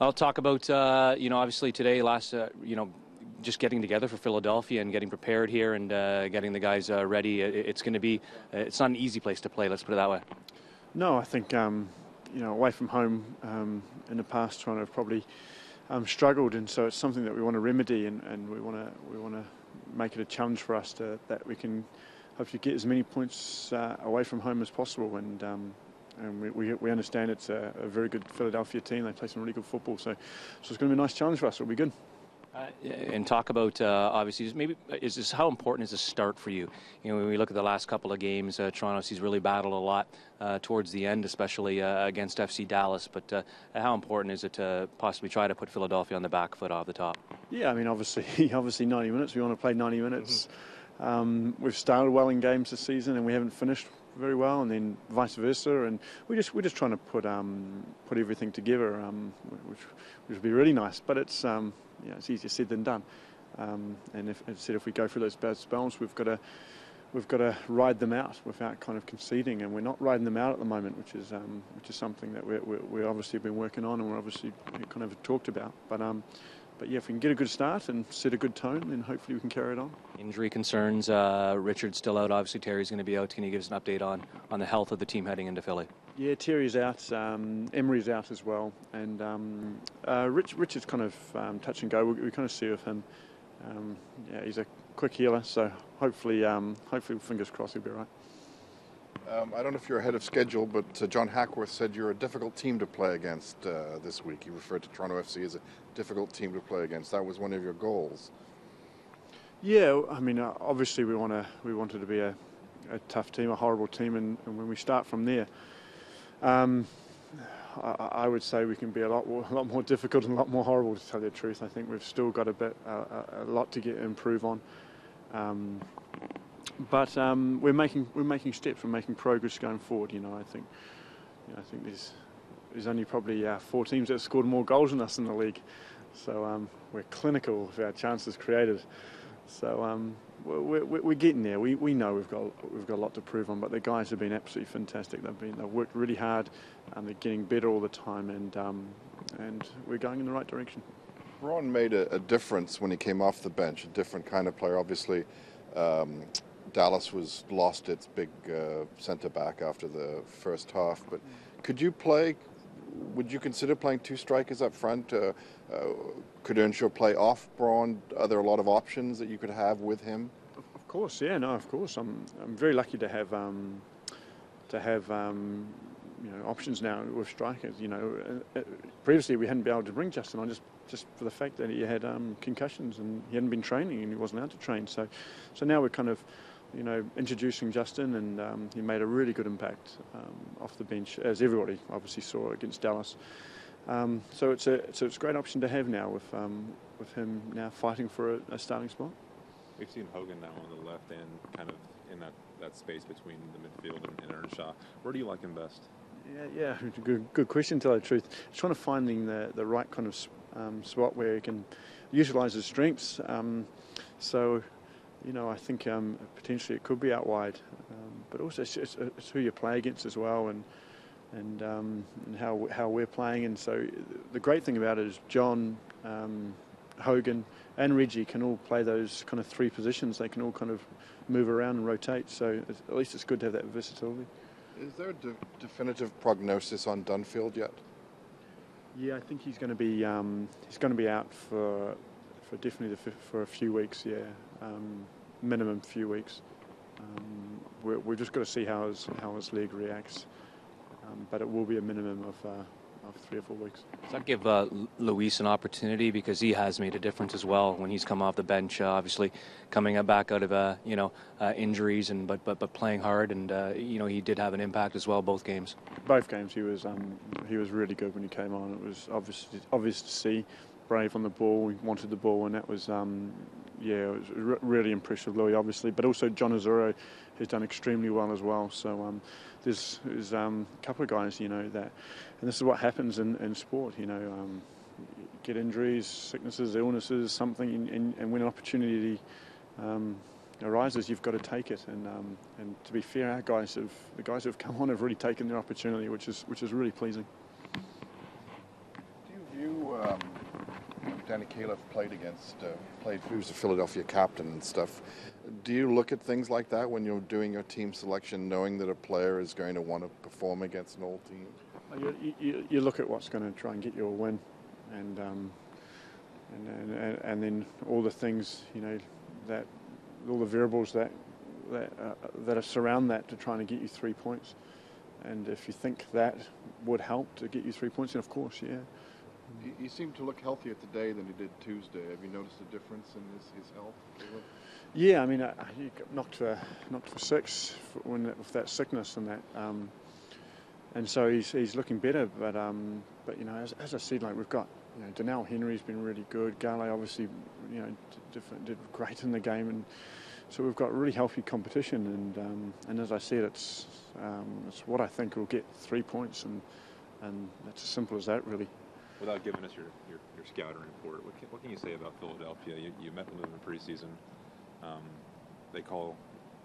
I'll talk about uh, you know obviously today last uh, you know just getting together for Philadelphia and getting prepared here and uh, getting the guys uh, ready. It's going to be uh, it's not an easy place to play. Let's put it that way. No, I think um, you know away from home um, in the past, trying to probably um, struggled, and so it's something that we want to remedy, and, and we want to we want to make it a challenge for us to, that we can hopefully get as many points uh, away from home as possible, and um, and we, we, we, understand it's a, a, very good Philadelphia team. They play some really good football, so so it's going to be a nice challenge for us. It'll be good. Uh, and talk about uh, obviously maybe is this how important is the start for you? You know, when we look at the last couple of games, uh, Toronto's really battled a lot uh, towards the end, especially uh, against FC Dallas. But uh, how important is it to possibly try to put Philadelphia on the back foot off the top? Yeah, I mean, obviously, obviously, 90 minutes. We want to play 90 minutes. Mm-hmm. Um, we've started well in games this season, and we haven't finished very well, and then vice versa. And we just we're just trying to put um, put everything together, um, which which would be really nice. But it's um, know, it's easier said than done. Um, and if, said, if we go through those bad spells, we've got to we've got to ride them out without kind of conceding, and we're not riding them out at the moment, which is um, which is something that we're, we're, we obviously been working on and we're obviously kind of talked about. But um, but yeah, if we can get a good start and set a good tone, then hopefully we can carry it on. Injury concerns. Uh, Richard's still out. Obviously, Terry's going to be out. Can you give us an update on on the health of the team heading into Philly? Yeah, Terry's out. Um, Emery's out as well, and um, uh, Rich, Richard's kind of um, touch and go. We, we, kind of see with him. Um, yeah, he's a quick healer, so hopefully, um, hopefully, fingers crossed, he'll be right. Um, I don't know if you're ahead of schedule, but uh, John Hackworth said you're a difficult team to play against uh, this week. He referred to Toronto FC as a difficult team to play against. That was one of your goals. Yeah, I mean, uh, obviously we want to we wanted to be a, a tough team, a horrible team, and, and when we start from there, um, I, I, would say we can be a lot, more, a lot more difficult and a lot more horrible. To tell you the truth, I think we've still got a bit, uh, a, a, lot to get improve on. Um, but um, we're making we're making steps. We're making progress going forward. You know, I think, you know, I think there's there's only probably uh, four teams that have scored more goals than us in the league. So um, we're clinical with our chances created. So um, we're, we're, getting there. We, we know we've got we've got a lot to prove on, but the guys have been absolutely fantastic. They've been they've worked really hard, and they're getting better all the time, and um, and we're going in the right direction. Ron made a, a, difference when he came off the bench. A different kind of player, obviously. Dallas was lost its big uh, centre back after the first half, but could you play? Would you consider playing two strikers up front? Uh, uh, could Earnshaw play off Braun? Are there a lot of options that you could have with him? Of course, yeah, no, of course. I'm I'm very lucky to have um, to have um, you know options now with strikers. You know, uh, uh, previously we hadn't been able to bring Justin on just just for the fact that he had um, concussions and he hadn't been training and he wasn't allowed to train. So, so now we're kind of you know, introducing Justin, and um, he made a really good impact um, off the bench, as everybody obviously saw against Dallas. Um, so it's a so it's a great option to have now with um, with him now fighting for a, a, starting spot. We've seen Hogan now on the left end, kind of in that, that space between the midfield and, and Earnshaw. Where do you like him best? Yeah, yeah, good, good question. To tell the truth, just trying to finding the the right kind of um, spot where he can utilise his strengths. Um, so you know, I think um, potentially it could be out wide, um, but also it's, it's, it's, who you play against as well, and and, um, and how how we're playing. And so the great thing about it is John, um, Hogan, and Reggie can all play those kind of three positions. They can all kind of move around and rotate. So at least it's good to have that versatility. Is there a de- definitive prognosis on Dunfield yet? Yeah, I think he's going to be um, he's going to be out for for definitely for a few weeks. Yeah, um, minimum few weeks. Um, we're, we've just got to see how his how his leg reacts, um, but it will be a minimum of. Uh, of three or four weeks. Does that give uh, Luis an opportunity because he has made a difference as well when he's come off the bench? Uh, obviously, coming back out of uh, you know uh, injuries and but but but playing hard and uh, you know he did have an impact as well both games. Both games he was um, he was really good when he came on. It was obvious obvious to see brave on the ball. He wanted the ball, and that was, um, yeah, it was re- really impressive, Louis, obviously. But also John Osorio has done extremely well as well. So um, there's, there's um, a couple of guys, you know, that, and this is what happens in, in sport, you know, um, get injuries, sicknesses, illnesses, something, and, and when an opportunity um, arises, you've got to take it. And um, and to be fair, our guys have the guys who have come on have really taken their opportunity, which is which is really pleasing. Do you view Danny Califf played against, uh, played. He was a Philadelphia captain and stuff. Do you look at things like that when you're doing your team selection, knowing that a player is going to want to perform against an old team? You, you, you look at what's going to try and get you a win, and, um, and, and and then all the things you know that all the variables that that uh, that surround that to trying to get you three points. And if you think that would help to get you three points, then of course, yeah. He, seemed to look healthier today than he did Tuesday. Have you noticed a difference in his, his health? Yeah, I mean, uh, he got knocked for knocked for six for when with that sickness and that, um, and so he's he's looking better. But um, but you know, as, as I said, like we've got you know, Doneil Henry's been really good. Gale obviously, you know, did, did great in the game, and so we've got really healthy competition. And um, and as I said, it's um, it's what I think will get three points, and and it's as simple as that, really. Without giving us your, your, your scouting report, what can, what can you say about Philadelphia? You, you met them in preseason. Um, they call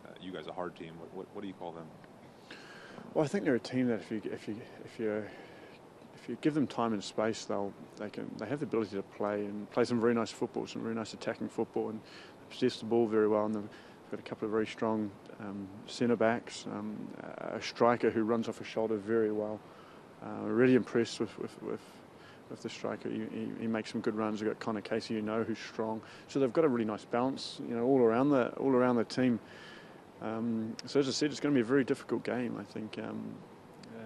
uh, you guys a hard team. What, what, what do you call them? Well, I think they're a team that if you if you if you if you give them time and space, they'll they can they have the ability to play and play some very nice football, some very nice attacking football, and possess the ball very well. And they've got a couple of very strong um, centre backs, um, a striker who runs off a shoulder very well. Uh, really impressed with with, with with the striker. He, he, he, makes some good runs. We've got Conor Casey, you know, who's strong. So they've got a really nice balance, you know, all around the all around the team. Um, so as I said, it's going to be a very difficult game. I think um, uh,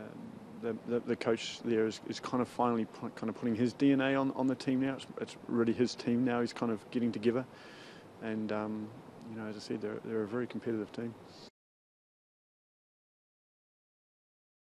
the, the, the coach there is, is kind of finally kind of putting his DNA on, on the team now. It's, it's really his team now. He's kind of getting together, and um, you know, as I said, they're they're a very competitive team.